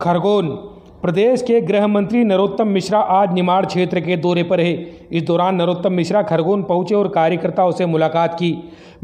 खरगोन, प्रदेश के गृह मंत्री नरोत्तम मिश्रा आज निमाड़ क्षेत्र के दौरे पर है इस दौरान नरोत्तम मिश्रा खरगोन पहुँचे और कार्यकर्ताओं से मुलाकात की।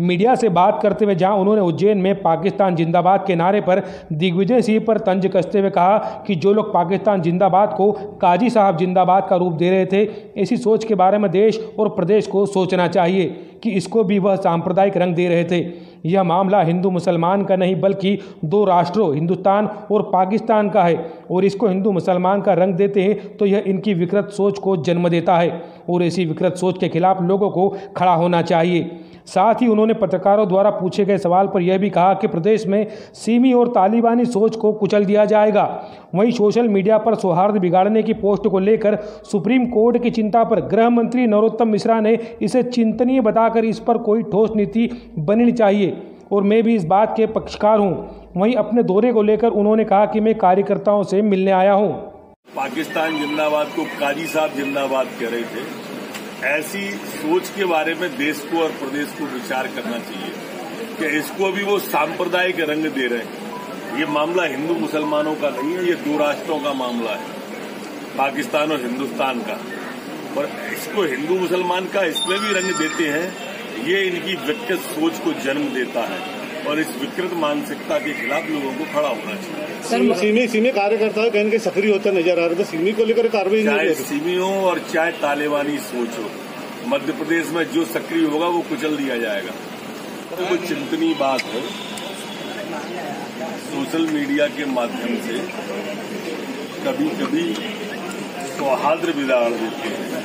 मीडिया से बात करते हुए जहाँ उन्होंने उज्जैन में पाकिस्तान जिंदाबाद के नारे पर दिग्विजय सिंह पर तंज कसते हुए कहा कि जो लोग पाकिस्तान जिंदाबाद को काजी साहब जिंदाबाद का रूप दे रहे थे, ऐसी सोच के बारे में देश और प्रदेश को सोचना चाहिए कि इसको भी वह सांप्रदायिक रंग दे रहे थे। यह मामला हिंदू मुसलमान का नहीं, बल्कि दो राष्ट्रों, हिंदुस्तान और पाकिस्तान का है। और इसको हिंदू मुसलमान का रंग देते हैं तो यह इनकी विकृत सोच को जन्म देता है। और ऐसी विकृत सोच के खिलाफ लोगों को खड़ा होना चाहिए। साथ ही उन्होंने पत्रकारों द्वारा पूछे गए सवाल पर यह भी कहा कि प्रदेश में सीमी और तालिबानी सोच को कुचल दिया जाएगा। वहीं सोशल मीडिया पर सौहार्द बिगाड़ने की पोस्ट को लेकर सुप्रीम कोर्ट की चिंता पर गृह मंत्री नरोत्तम मिश्रा ने इसे चिंतनीय बताकर इस पर कोई ठोस नीति बननी चाहिए। और मैं भी इस बात के पक्षकार हूँ। वहीं अपने दौरे को लेकर उन्होंने कहा कि मैं कार्यकर्ताओं से मिलने आया हूँ। पाकिस्तान जिंदाबाद को काजी साहब जिंदाबाद कह रहे थे। ऐसी सोच के बारे में देश को और प्रदेश को विचार करना चाहिए कि इसको भी वो सांप्रदायिक रंग दे रहे हैं। ये मामला हिंदू मुसलमानों का नहीं है, ये दो राष्ट्रों का मामला है, पाकिस्तान और हिंदुस्तान का। और इसको हिंदू मुसलमान का इसमें भी रंग देते हैं, ये इनकी विकृत सोच को जन्म देता है। और इस विकृत मानसिकता के खिलाफ लोगों को खड़ा होना चाहिए। सर सीमी सीमी कार्यकर्ता कहीं के सक्रिय होता नज़र आ रहा था सीमी को लेकर कार्रवाई चाहे सीमी हो और चाहे तालिबानी सोच हो मध्य प्रदेश में जो सक्रिय होगा वो कुचल दिया जाएगा। तो वो चिंतनीय बात है सोशल मीडिया के माध्यम से कभी कभी सौहार्द बिगाड़ देते हैं।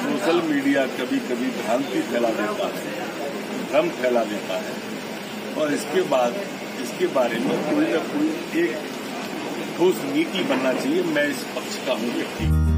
सोशल मीडिया कभी कभी भ्रांति फैला देता है भ्रम फैला देता है। और इसके बाद, इसके बारे में कोई ना कोई एक ठोस नीति बनना चाहिए। मैं इस पक्ष का हूँ व्यक्ति।